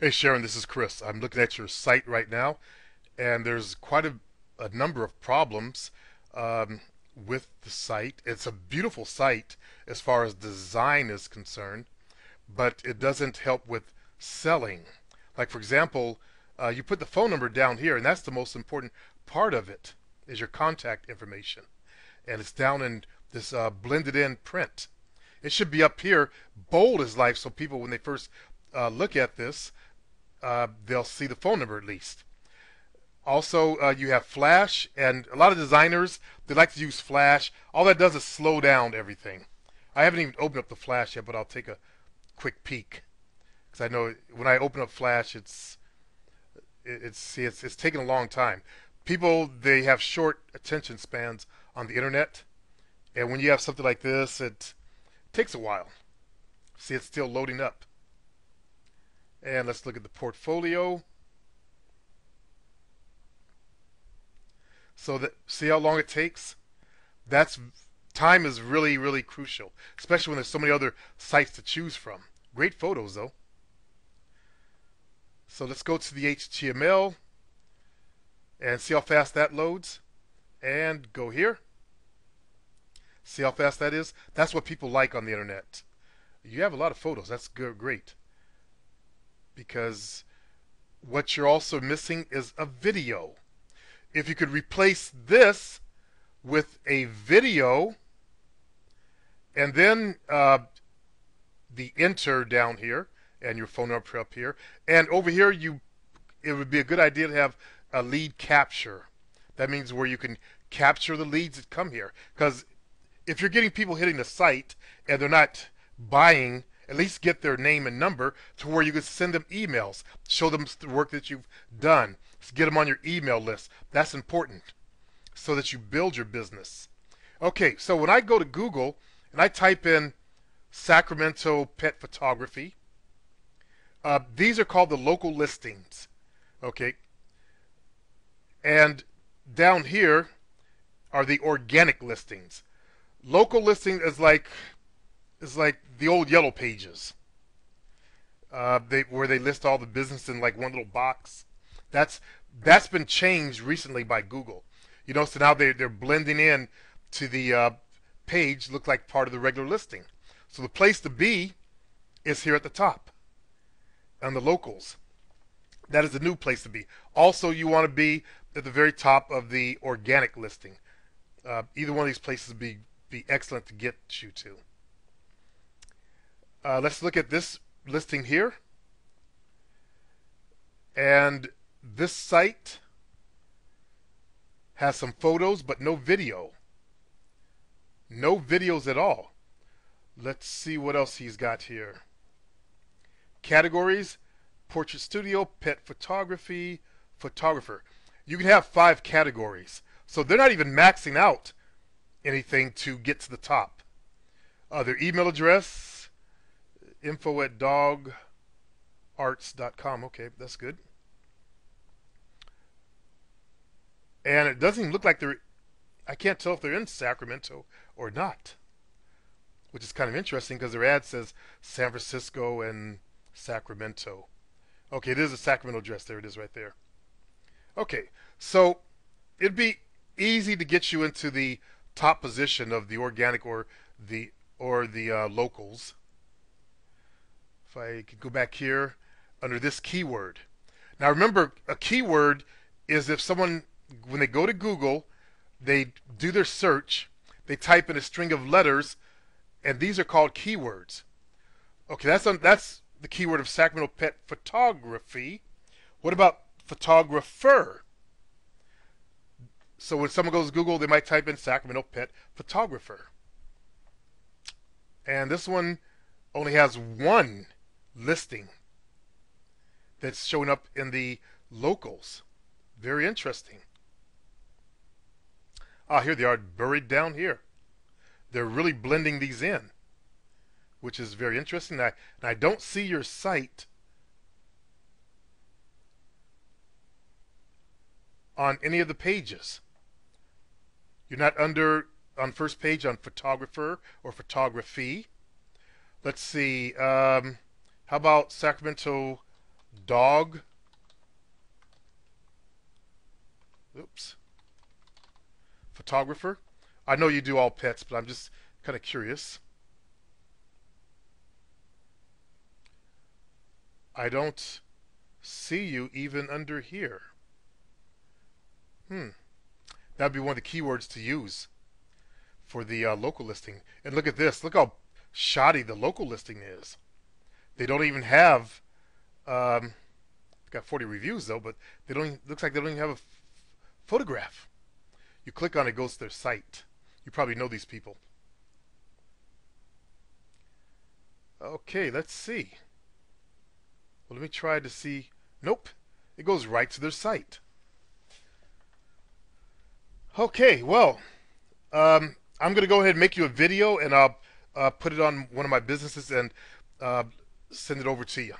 Hey Sharon, this is Chris. I'm looking at your site right now, and there's quite a, a number of problems um, with the site. It's a beautiful site as far as design is concerned, but it doesn't help with selling. Like for example, uh, you put the phone number down here, and that's the most important part of it is your contact information, and it's down in this uh, blended in print. It should be up here, bold as life, so people when they first uh, look at this, uh, they'll see the phone number at least. Also, uh, you have Flash, and a lot of designers they like to use Flash. All that does is slow down everything. I haven't even opened up the Flash yet, but I'll take a quick peek because I know when I open up Flash, it's it's it's it's taking a long time. People they have short attention spans on the internet, and when you have something like this, it takes a while. See, it's still loading up. And let's look at the portfolio. So that see how long it takes? That's time is really really crucial, especially when there's so many other sites to choose from. Great photos though. So let's go to the HTML and see how fast that loads and go here. See how fast that is? That's what people like on the internet. You have a lot of photos. That's good, great. Because what you're also missing is a video. If you could replace this with a video and then uh, the enter down here and your phone number up here and over here you it would be a good idea to have a lead capture that means where you can capture the leads that come here because if you're getting people hitting the site and they're not buying, at least get their name and number to where you can send them emails, show them the work that you've done, get them on your email list. That's important so that you build your business. Okay, so when I go to Google and I type in Sacramento pet photography, uh, these are called the local listings. Okay, and down here are the organic listings local listing is like is like the old yellow pages. Uh, they where they list all the business in like one little box. That's that's been changed recently by Google. You know, so now they they're blending in to the uh, page, look like part of the regular listing. So the place to be is here at the top on the locals. That is the new place to be. Also, you want to be at the very top of the organic listing. Uh, either one of these places would be be excellent to get you to. Uh, let's look at this listing here. And this site has some photos but no video. No videos at all. Let's see what else he's got here. Categories, portrait studio, pet photography, photographer. You can have five categories. So they're not even maxing out anything to get to the top. Uh, their email address, info at dogarts.com. Okay, that's good. And it doesn't even look like they're, I can't tell if they're in Sacramento or not, which is kind of interesting because their ad says San Francisco and Sacramento. Okay, it is a Sacramento address. There it is right there. Okay, so it'd be easy to get you into the top position of the organic or the or the uh, locals. If I could go back here under this keyword. Now remember, a keyword is if someone, when they go to Google, they do their search, they type in a string of letters, and these are called keywords. Okay, that's on, that's the keyword of Sacramento Pet Photography. What about photographer? So when someone goes to Google, they might type in Sacramento pet photographer. And this one only has one listing that's showing up in the locals. Very interesting. Ah, here they are buried down here. They're really blending these in, which is very interesting. I, and I don't see your site on any of the pages. You're not under on first page on photographer or photography. Let's see. Um, how about Sacramento dog. Oops. Photographer. I know you do all pets, but I'm just kind of curious. I don't see you even under here. Hmm. That'd be one of the keywords to use for the uh, local listing. And look at this. Look how shoddy the local listing is. They don't even have. Um, got 40 reviews though, but they don't. Even, looks like they don't even have a photograph. You click on it, goes to their site. You probably know these people. Okay, let's see. Well, let me try to see. Nope, it goes right to their site. Okay, well, um, I'm going to go ahead and make you a video and I'll uh, put it on one of my businesses and uh, send it over to you.